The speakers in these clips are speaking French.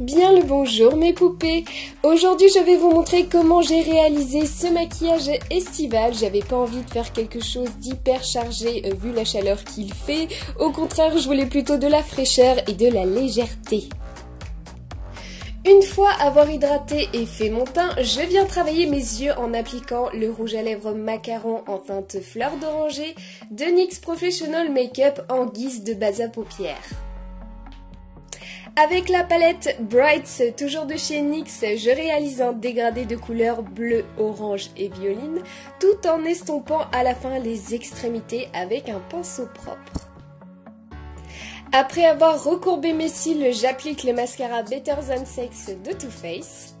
Bonjour mes poupées Aujourd'hui je vais vous montrer comment j'ai réalisé ce maquillage estival. J'avais pas envie de faire quelque chose d'hyper chargé euh, vu la chaleur qu'il fait. Au contraire je voulais plutôt de la fraîcheur et de la légèreté. Une fois avoir hydraté et fait mon teint, je viens travailler mes yeux en appliquant le rouge à lèvres macaron en teinte fleur d'oranger de NYX Professional Makeup en guise de base à paupières. Avec la palette Brights, toujours de chez NYX, je réalise un dégradé de couleurs bleu, orange et violine, tout en estompant à la fin les extrémités avec un pinceau propre. Après avoir recourbé mes cils, j'applique le mascara Better Than Sex de Too Faced.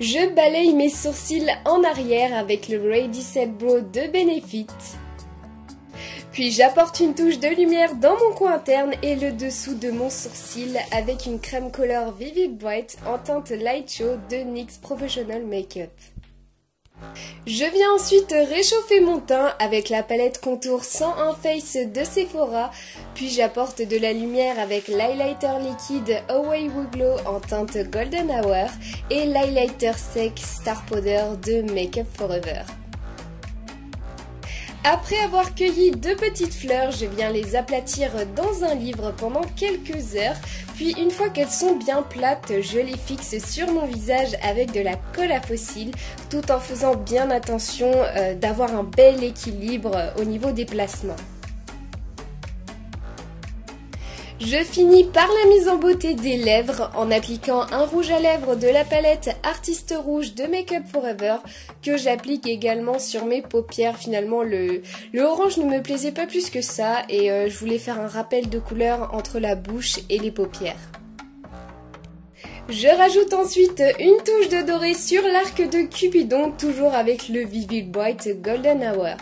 Je balaye mes sourcils en arrière avec le Ready Set Brow de Benefit. Puis j'apporte une touche de lumière dans mon coin interne et le dessous de mon sourcil avec une crème couleur Vivid Bright en teinte Light Show de NYX Professional Makeup. Je viens ensuite réchauffer mon teint avec la palette contour 101 Face de Sephora, puis j'apporte de la lumière avec l'highlighter liquide Away We Glow en teinte Golden Hour et l'highlighter sec Star Powder de Makeup Forever. Après avoir cueilli deux petites fleurs, je viens les aplatir dans un livre pendant quelques heures, puis une fois qu'elles sont bien plates, je les fixe sur mon visage avec de la colle à fossiles, tout en faisant bien attention euh, d'avoir un bel équilibre au niveau des placements. Je finis par la mise en beauté des lèvres en appliquant un rouge à lèvres de la palette Artiste Rouge de Make Up Forever que j'applique également sur mes paupières. Finalement, le, le, orange ne me plaisait pas plus que ça et euh, je voulais faire un rappel de couleur entre la bouche et les paupières. Je rajoute ensuite une touche de doré sur l'arc de Cupidon, toujours avec le Vivid White Golden Hour.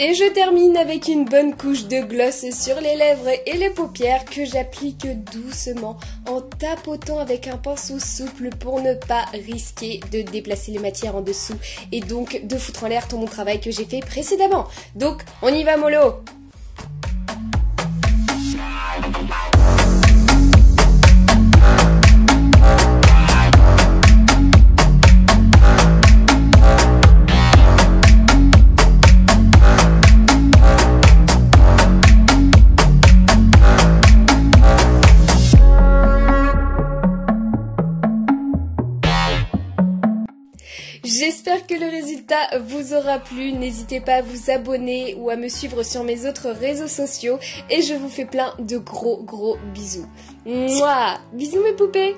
Et je termine avec une bonne couche de gloss sur les lèvres et les paupières que j'applique doucement en tapotant avec un pinceau souple pour ne pas risquer de déplacer les matières en dessous et donc de foutre en l'air tout mon travail que j'ai fait précédemment. Donc on y va mollo J'espère que le résultat vous aura plu. N'hésitez pas à vous abonner ou à me suivre sur mes autres réseaux sociaux. Et je vous fais plein de gros gros bisous. Mouah Bisous mes poupées